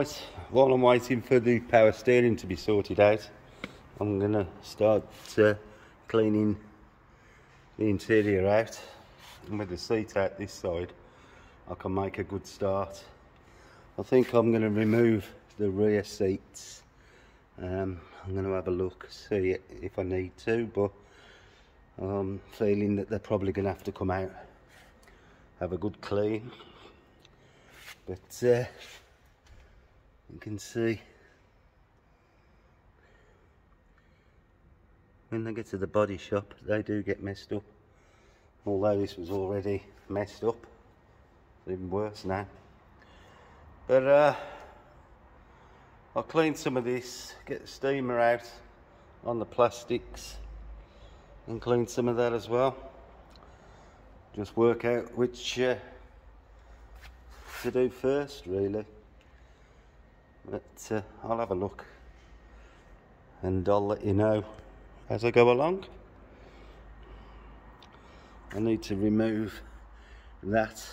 While I'm waiting for the power steering to be sorted out, I'm going to start uh, cleaning the interior out. And with the seat out this side, I can make a good start. I think I'm going to remove the rear seats. Um, I'm going to have a look, see if I need to, but I'm feeling that they're probably going to have to come out. Have a good clean. But uh, you can see. When they get to the body shop they do get messed up. Although this was already messed up even worse now. But uh, I'll clean some of this get the steamer out on the plastics and clean some of that as well. Just work out which uh, to do first really but uh, I'll have a look and I'll let you know as I go along. I need to remove that.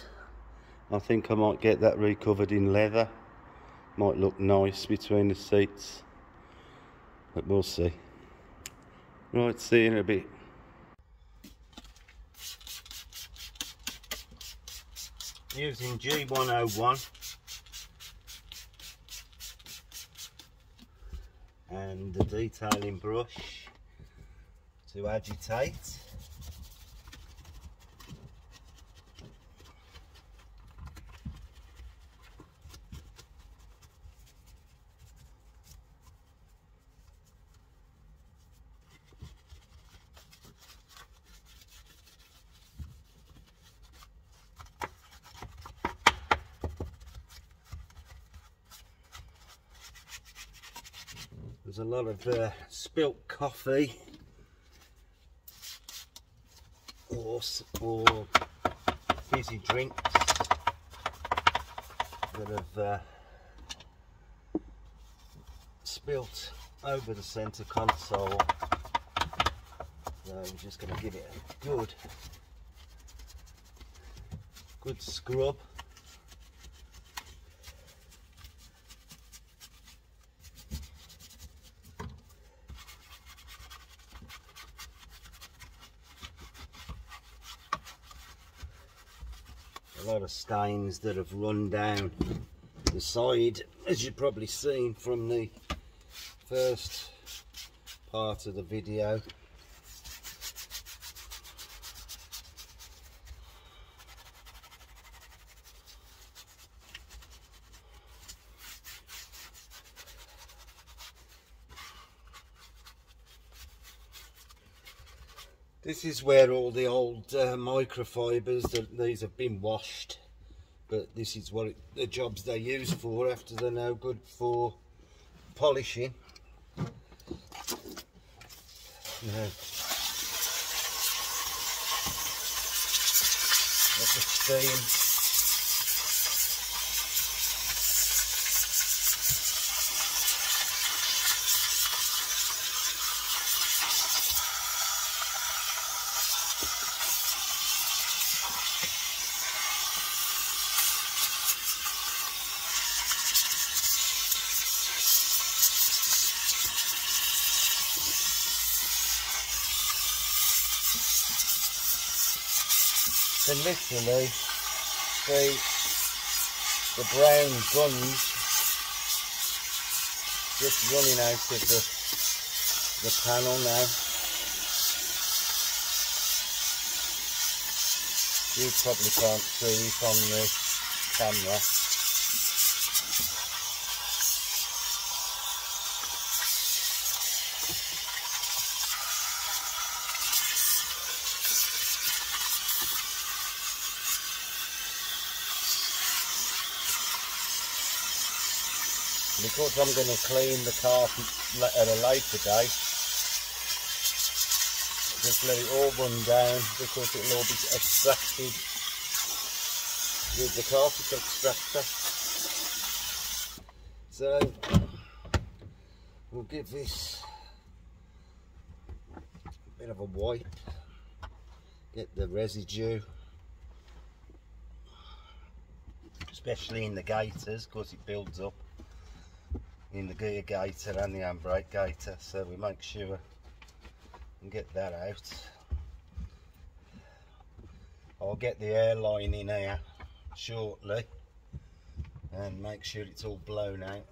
I think I might get that recovered in leather. Might look nice between the seats. But we'll see. Right, see you in a bit. Using G101 and the detailing brush to agitate. There's a lot of uh, spilt coffee or, or fizzy drinks that have uh, spilt over the centre console. So I'm just going to give it a good, good scrub. a lot of stains that have run down the side as you've probably seen from the first part of the video. This is where all the old uh, microfibers, that these have been washed, but this is what it, the jobs they use for after they're no good for polishing. Now, let the steam literally see the brown guns just running out of the, the panel now. You probably can't see from the camera. Because I'm going to clean the carpet at a later date. Just let it all run down because it'll all be extracted with the carpet extractor. So we'll give this a bit of a wipe get the residue especially in the gaiters because it builds up in the gear gaiter and the handbrake gaiter so we make sure and get that out. I'll get the airline in here shortly and make sure it's all blown out.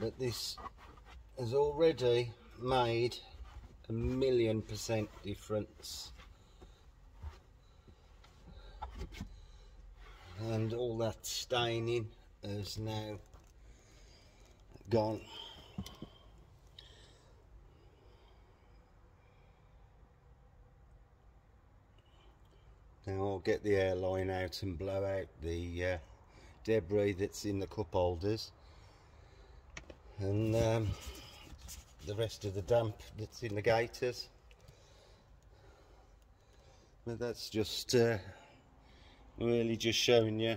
But this has already made a million percent difference. And all that staining is now gone. Now I'll get the airline out and blow out the uh, debris that's in the cup holders. And um, the rest of the damp that's in the gaiters. But that's just uh, really just showing you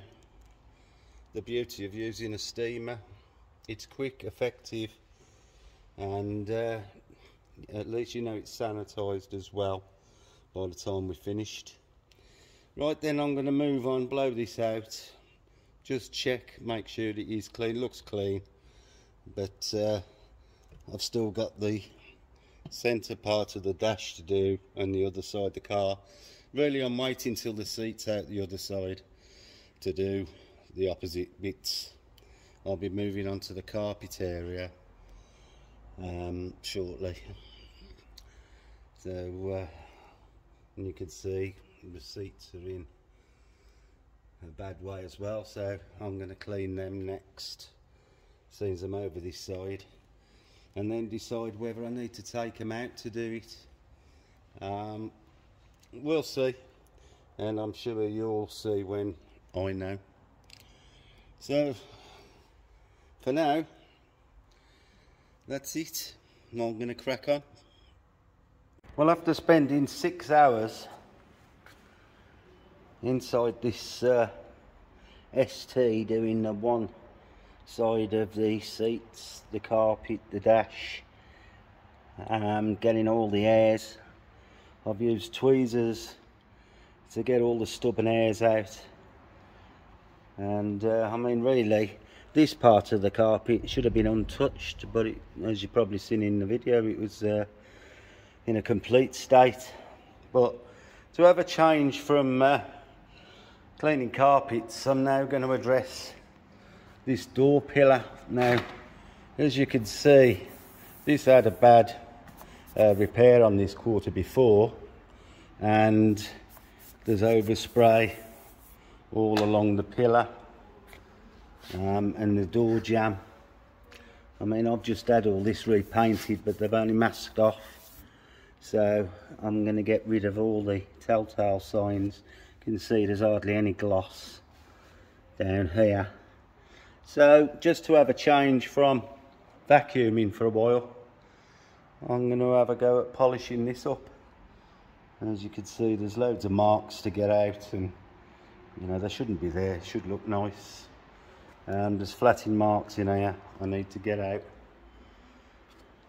the beauty of using a steamer. It's quick effective and uh, at least you know it's sanitized as well by the time we're finished. Right then I'm going to move on blow this out. Just check make sure that it is clean looks clean. But uh, I've still got the centre part of the dash to do and the other side of the car. Really I'm waiting till the seat's out the other side to do the opposite bits. I'll be moving on to the carpet area um, shortly. So uh, and you can see the seats are in a bad way as well. So I'm going to clean them next. As soon as I'm over this side and then decide whether I need to take them out to do it. Um, we'll see and I'm sure you'll see when I know. So for now that's it. I'm going to crack on. Well after spending six hours inside this uh, ST doing the one side of the seats, the carpet, the dash, um, getting all the airs. I've used tweezers to get all the stubborn airs out. And uh, I mean, really, this part of the carpet should have been untouched, but it, as you've probably seen in the video, it was uh, in a complete state. But to have a change from uh, cleaning carpets, I'm now going to address this door pillar. Now, as you can see, this had a bad uh, repair on this quarter before and there's overspray all along the pillar um, and the door jamb. I mean, I've just had all this repainted, but they've only masked off. So I'm going to get rid of all the telltale signs. You can see there's hardly any gloss down here. So just to have a change from vacuuming for a while, I'm going to have a go at polishing this up. As you can see, there's loads of marks to get out and you know, they shouldn't be there, it should look nice. And there's flatting marks in here I need to get out.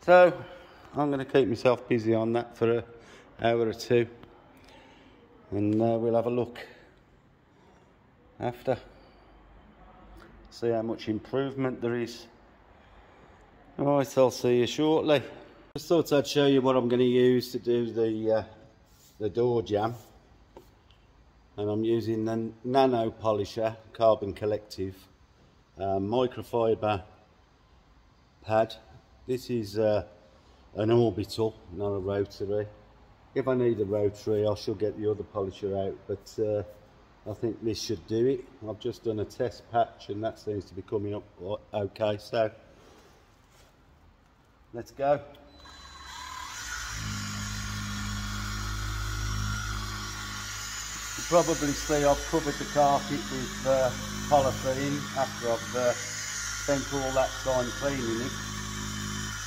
So I'm going to keep myself busy on that for an hour or two and uh, we'll have a look after see how much improvement there is. Alright, I'll see you shortly. Just thought I'd show you what I'm going to use to do the, uh, the door jamb. And I'm using the Nano Polisher Carbon Collective uh, microfiber pad. This is uh, an orbital, not a rotary. If I need a rotary, I shall get the other polisher out, but uh, I think this should do it. I've just done a test patch and that seems to be coming up okay. So let's go. You probably see I've covered the carpet with uh, polythene after I've uh, spent all that time cleaning it.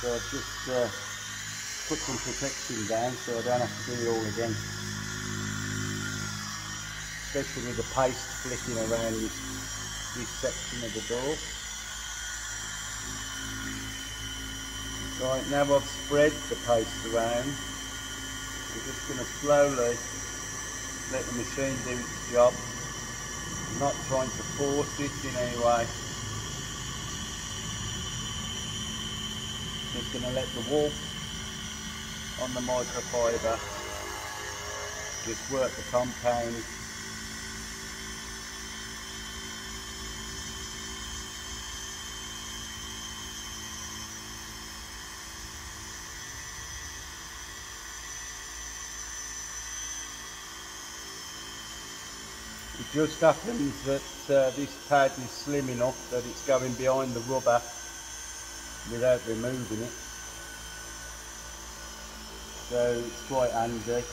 So I've just uh, put some protection down so I don't have to do it all again especially with the paste flicking around this, this section of the door. Right, now I've spread the paste around, we're just going to slowly let the machine do its job. I'm not trying to force it in any way. Just going to let the wool on the microfiber just work the compound just happens that uh, this pad is slim enough that it's going behind the rubber without removing it. So it's quite handy.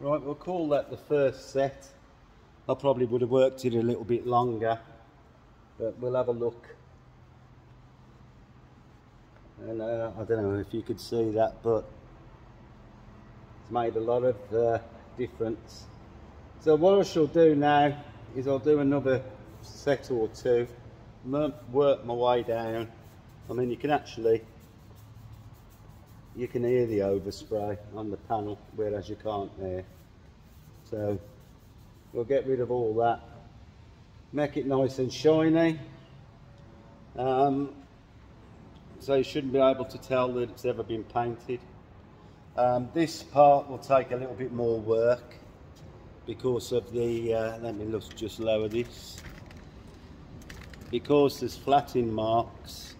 Right, we'll call that the first set. I probably would have worked it a little bit longer, but we'll have a look. And uh, I don't know if you could see that, but it's made a lot of uh, difference. So what I shall do now is I'll do another set or two, work my way down. I mean, you can actually you can hear the overspray on the panel whereas you can't there so we'll get rid of all that. Make it nice and shiny. Um, so you shouldn't be able to tell that it's ever been painted. Um, this part will take a little bit more work because of the uh, let me just lower this. Because there's flatting marks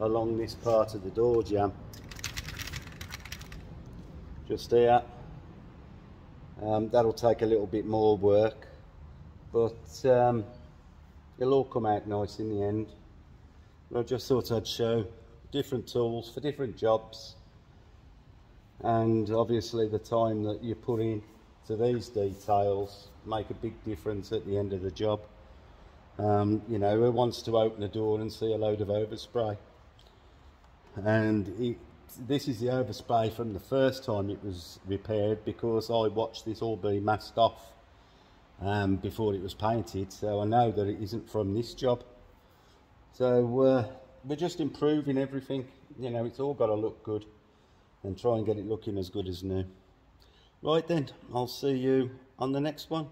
along this part of the door jamb just here. Um, that'll take a little bit more work, but um, it'll all come out nice in the end. I just thought I'd show different tools for different jobs and obviously the time that you put in to these details make a big difference at the end of the job. Um, you know, who wants to open a door and see a load of overspray? And it, this is the overspray from the first time it was repaired because I watched this all be masked off um, before it was painted so I know that it isn't from this job. So uh, we're just improving everything you know it's all got to look good and try and get it looking as good as new. Right then I'll see you on the next one.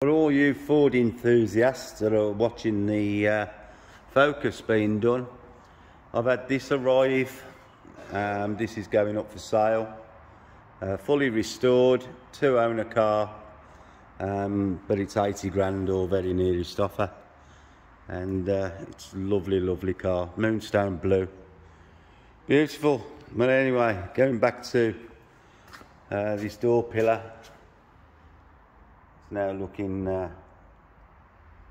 For all you Ford enthusiasts that are watching the uh, Focus being done I've had this arrive um, this is going up for sale. Uh, fully restored, two owner car, um, but it's 80 grand or very nearly stoffer. And uh, it's lovely, lovely car, moonstone blue. Beautiful. But anyway, going back to uh, this door pillar, it's now looking uh,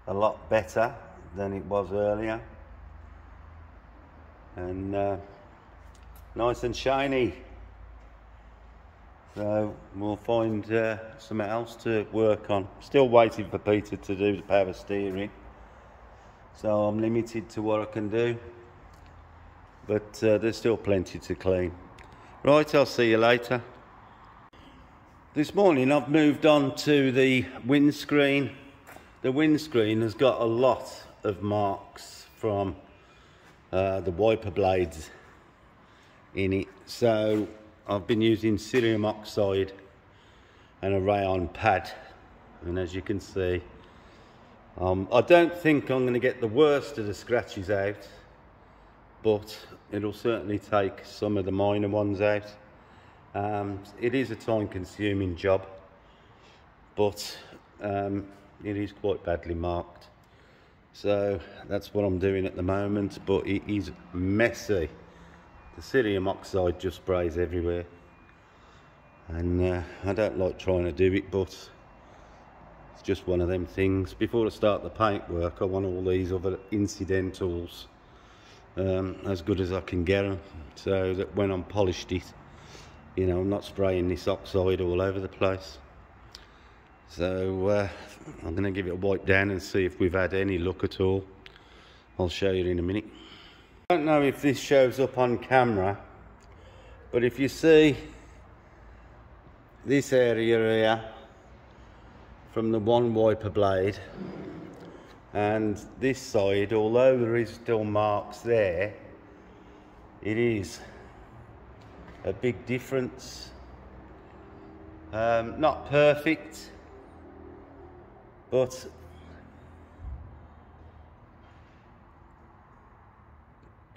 a lot better than it was earlier. And uh, nice and shiny. So we'll find uh, something else to work on. Still waiting for Peter to do the power steering. So I'm limited to what I can do. But uh, there's still plenty to clean. Right, I'll see you later. This morning I've moved on to the windscreen. The windscreen has got a lot of marks from uh, the wiper blades in it. So I've been using cerium oxide and a rayon pad. And as you can see, um, I don't think I'm going to get the worst of the scratches out, but it'll certainly take some of the minor ones out. Um, it is a time consuming job, but um, it is quite badly marked. So that's what I'm doing at the moment, but it is messy cerium oxide just sprays everywhere and uh, I don't like trying to do it but it's just one of them things. Before I start the paintwork, I want all these other incidentals um, as good as I can get them, so that when I'm polished it, you know, I'm not spraying this oxide all over the place. So uh, I'm going to give it a wipe down and see if we've had any luck at all. I'll show you in a minute. Don't know if this shows up on camera, but if you see this area here from the one wiper blade and this side, although there is still marks there, it is a big difference. Um, not perfect, but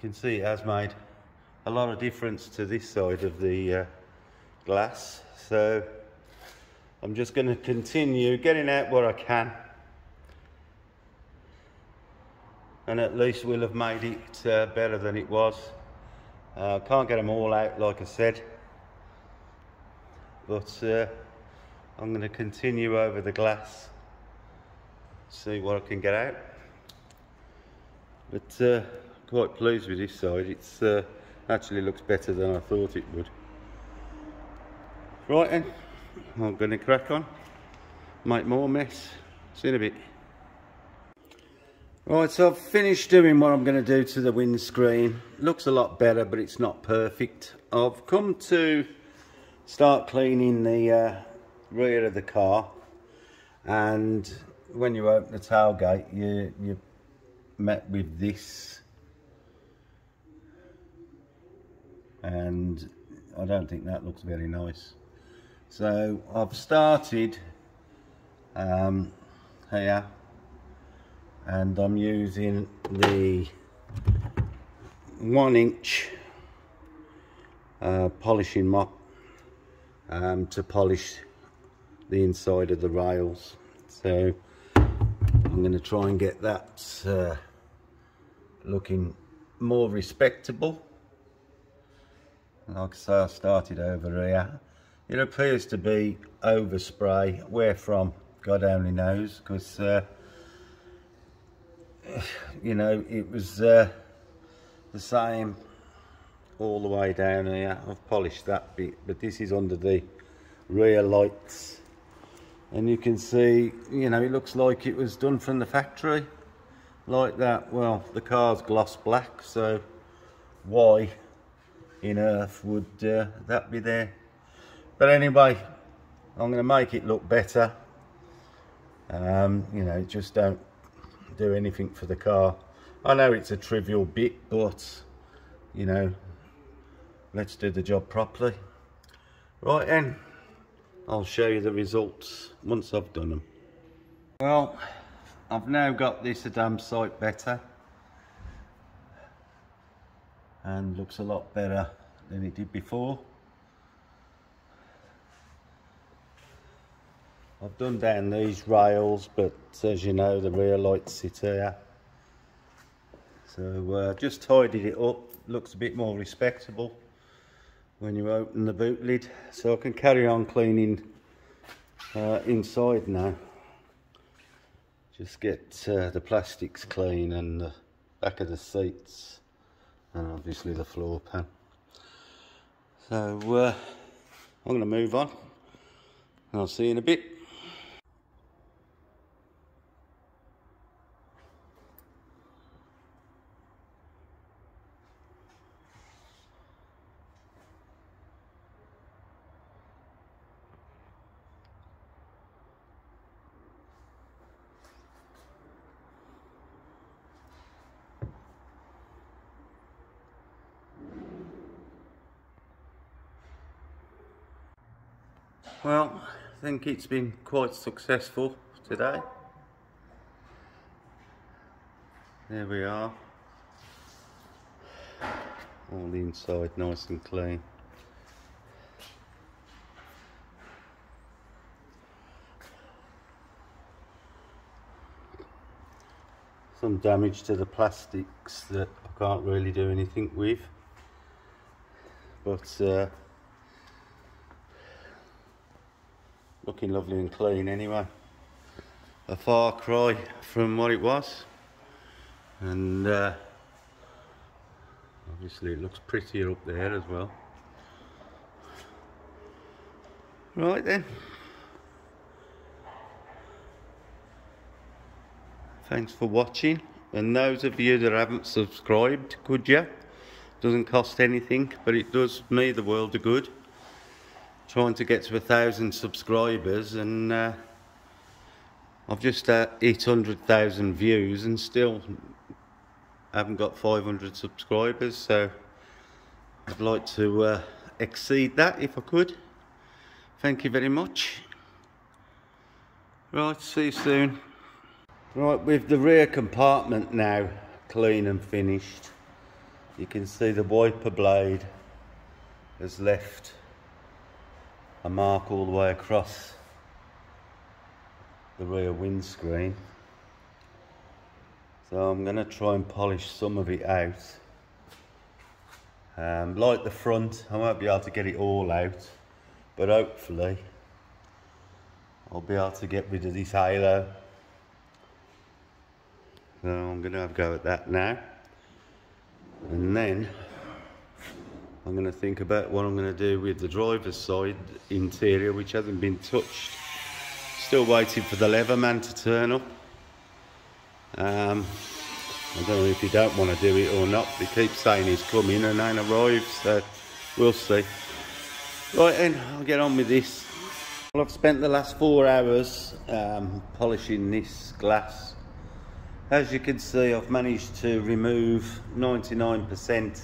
can see it has made a lot of difference to this side of the uh, glass. So I'm just going to continue getting out what I can. And at least we'll have made it uh, better than it was. Uh, can't get them all out like I said. But uh, I'm going to continue over the glass see what I can get out. But uh, quite pleased with this side. It's uh, actually looks better than I thought it would. Right then, I'm going to crack on, make more mess. See in a bit. Right, so I've finished doing what I'm going to do to the windscreen. Looks a lot better, but it's not perfect. I've come to start cleaning the uh, rear of the car and when you open the tailgate, you you met with this, and I don't think that looks very nice. So I've started um, here, and I'm using the one inch uh, polishing mop um, to polish the inside of the rails. So I'm going to try and get that uh, looking more respectable. Like I say, I started over here. It appears to be overspray. Where from? God only knows, because, uh, you know, it was uh, the same all the way down here. I've polished that bit, but this is under the rear lights and you can see you know it looks like it was done from the factory like that well the car's gloss black so why in earth would uh, that be there. But anyway I'm going to make it look better. Um, you know just don't do anything for the car. I know it's a trivial bit but you know let's do the job properly. Right then I'll show you the results once I've done them. Well, I've now got this a damn sight better and looks a lot better than it did before. I've done down these rails but as you know the rear lights sit here. So uh, just tidied it up. Looks a bit more respectable when you open the boot lid. So I can carry on cleaning uh, inside now. Just get uh, the plastics clean and the back of the seats and obviously the floor pan. So uh, I'm going to move on. And I'll see you in a bit Well, I think it's been quite successful today. There we are. All the inside nice and clean. Some damage to the plastics that I can't really do anything with. But uh, looking lovely and clean anyway. A far cry from what it was. And uh, obviously it looks prettier up there as well. Right then. Thanks for watching. And those of you that haven't subscribed could you doesn't cost anything but it does me the world of good trying to get to a thousand subscribers and uh, I've just uh, 800,000 views and still haven't got 500 subscribers so I'd like to uh, exceed that if I could. Thank you very much. Right see you soon. Right with the rear compartment now clean and finished you can see the wiper blade has left a mark all the way across the rear windscreen. So I'm going to try and polish some of it out. Um, like the front, I won't be able to get it all out, but hopefully I'll be able to get rid of this halo. So I'm going to have a go at that now. And then I'm going to think about what I'm going to do with the driver's side interior, which hasn't been touched. Still waiting for the lever man to turn up. Um, I don't know if he don't want to do it or not. He keeps saying he's coming and ain't arrived, so we'll see. Right then, I'll get on with this. Well, I've spent the last four hours um, polishing this glass. As you can see, I've managed to remove 99%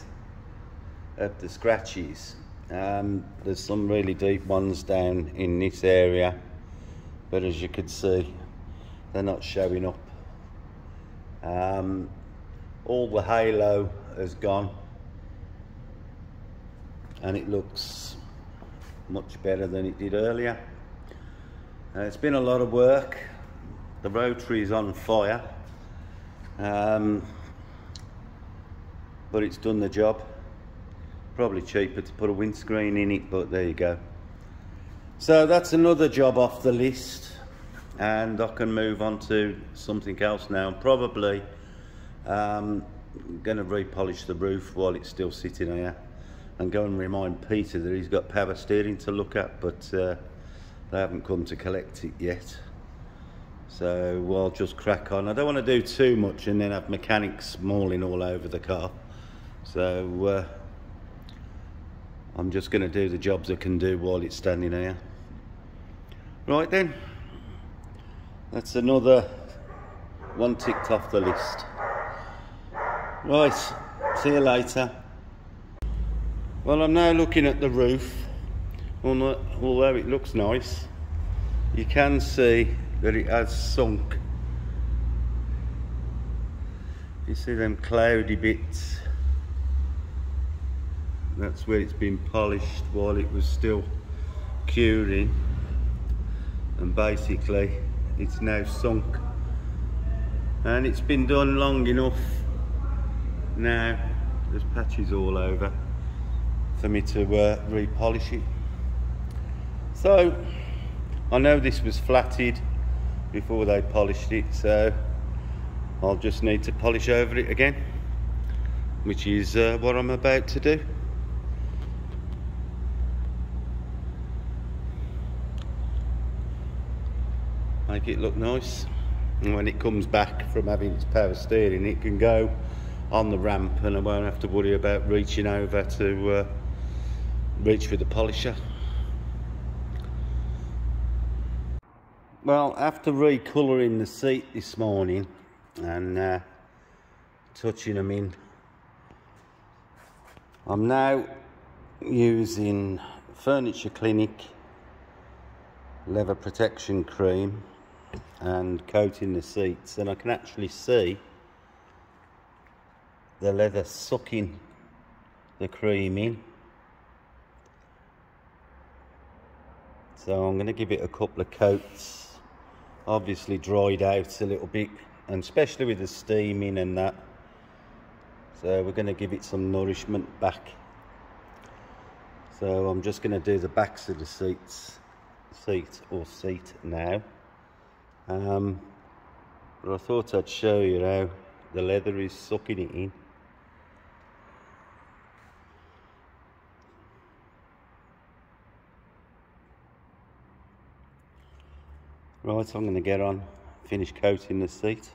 the scratches. Um, there's some really deep ones down in this area but as you can see they're not showing up. Um, all the halo has gone and it looks much better than it did earlier. Uh, it's been a lot of work. The rotary is on fire um, but it's done the job probably cheaper to put a windscreen in it but there you go so that's another job off the list and I can move on to something else now. Probably um, going to repolish the roof while it's still sitting here and go and remind Peter that he's got power steering to look at but uh, they haven't come to collect it yet. So I'll just crack on. I don't want to do too much and then have mechanics mauling all over the car. So uh, I'm just going to do the jobs I can do while it's standing here. Right then, that's another one ticked off the list. Right, see you later. Well, I'm now looking at the roof. Although it looks nice, you can see that it has sunk. You see them cloudy bits. That's where it's been polished while it was still curing. And basically it's now sunk. And it's been done long enough now. There's patches all over for me to uh, repolish it. So I know this was flatted before they polished it so I'll just need to polish over it again which is uh, what I'm about to do make it look nice. And when it comes back from having its power steering it can go on the ramp and I won't have to worry about reaching over to uh, reach for the polisher. Well after recolouring the seat this morning and uh, touching them in I'm now using Furniture Clinic leather protection cream and coating the seats and I can actually see the leather sucking the cream in. So I'm going to give it a couple of coats obviously dried out a little bit and especially with the steaming and that. So we're going to give it some nourishment back. So I'm just going to do the backs of the seats seat or seat now um, But I thought I'd show you how the leather is sucking it in. Right, so I'm going to get on, finish coating the seat.